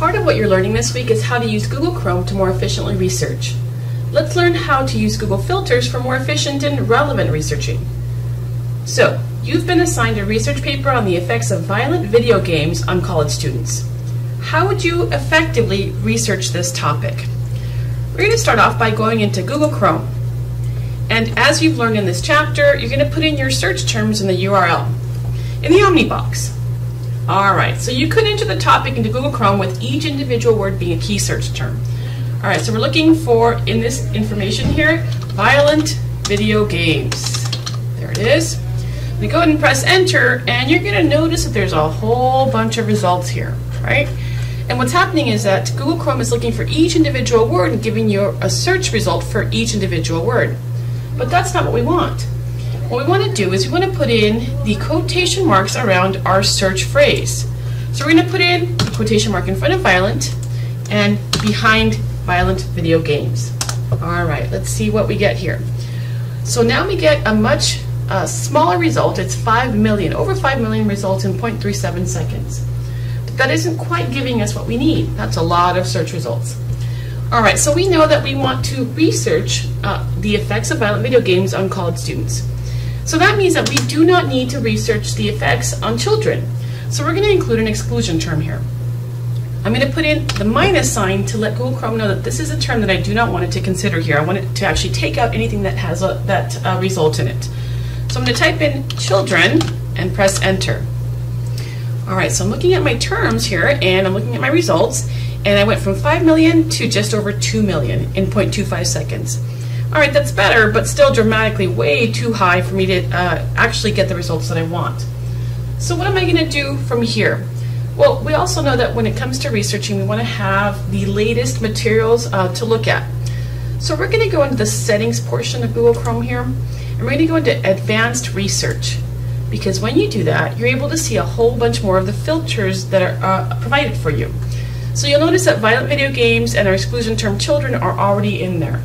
Part of what you're learning this week is how to use Google Chrome to more efficiently research. Let's learn how to use Google filters for more efficient and relevant researching. So, you've been assigned a research paper on the effects of violent video games on college students. How would you effectively research this topic? We're going to start off by going into Google Chrome. And as you've learned in this chapter, you're going to put in your search terms in the URL, in the Omni box. All right, so you could enter the topic into Google Chrome with each individual word being a key search term. All right, so we're looking for, in this information here, violent video games. There it is. We go ahead and press enter, and you're gonna notice that there's a whole bunch of results here, right? And what's happening is that Google Chrome is looking for each individual word and giving you a search result for each individual word. But that's not what we want. What we want to do is we want to put in the quotation marks around our search phrase. So we're going to put in a quotation mark in front of violent and behind violent video games. All right, let's see what we get here. So now we get a much uh, smaller result. It's 5 million, over 5 million results in 0.37 seconds. But that isn't quite giving us what we need. That's a lot of search results. All right, so we know that we want to research uh, the effects of violent video games on college students. So that means that we do not need to research the effects on children. So we're going to include an exclusion term here. I'm going to put in the minus sign to let Google Chrome know that this is a term that I do not want it to consider here. I want it to actually take out anything that has a, that uh, result in it. So I'm going to type in children and press enter. All right, so I'm looking at my terms here and I'm looking at my results and I went from 5 million to just over 2 million in 0.25 seconds. All right, that's better, but still dramatically way too high for me to uh, actually get the results that I want. So what am I going to do from here? Well, we also know that when it comes to researching, we want to have the latest materials uh, to look at. So we're going to go into the settings portion of Google Chrome here, and we're going to go into advanced research. Because when you do that, you're able to see a whole bunch more of the filters that are uh, provided for you. So you'll notice that violent video games and our exclusion term children are already in there.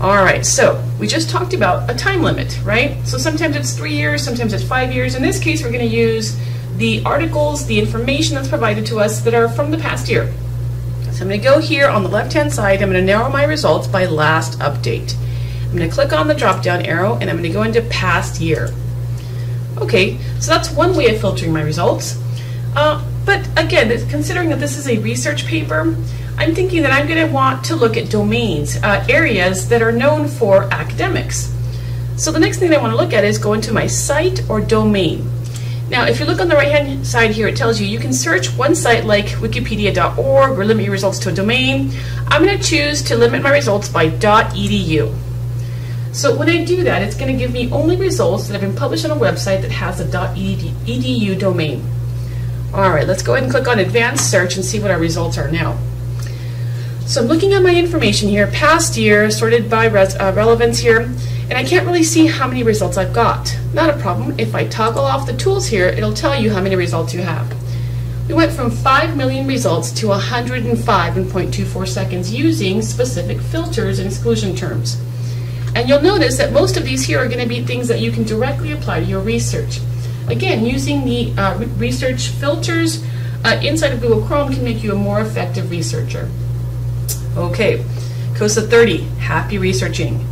All right, so we just talked about a time limit, right? So sometimes it's three years, sometimes it's five years. In this case, we're going to use the articles, the information that's provided to us that are from the past year. So I'm going to go here on the left-hand side. I'm going to narrow my results by last update. I'm going to click on the drop-down arrow, and I'm going to go into past year. Okay, so that's one way of filtering my results. Uh, but again, considering that this is a research paper, I'm thinking that I'm going to want to look at domains, uh, areas that are known for academics. So the next thing I want to look at is go into my site or domain. Now, if you look on the right-hand side here, it tells you you can search one site like wikipedia.org or limit your results to a domain. I'm going to choose to limit my results by .edu. So when I do that, it's going to give me only results that have been published on a website that has a .edu domain. All right, let's go ahead and click on Advanced Search and see what our results are now. So I'm looking at my information here, past year, sorted by uh, relevance here, and I can't really see how many results I've got. Not a problem. If I toggle off the tools here, it'll tell you how many results you have. We went from 5 million results to 105 in 0.24 seconds using specific filters and exclusion terms. And you'll notice that most of these here are going to be things that you can directly apply to your research. Again, using the uh, research filters uh, inside of Google Chrome can make you a more effective researcher. Okay, COSA 30, happy researching.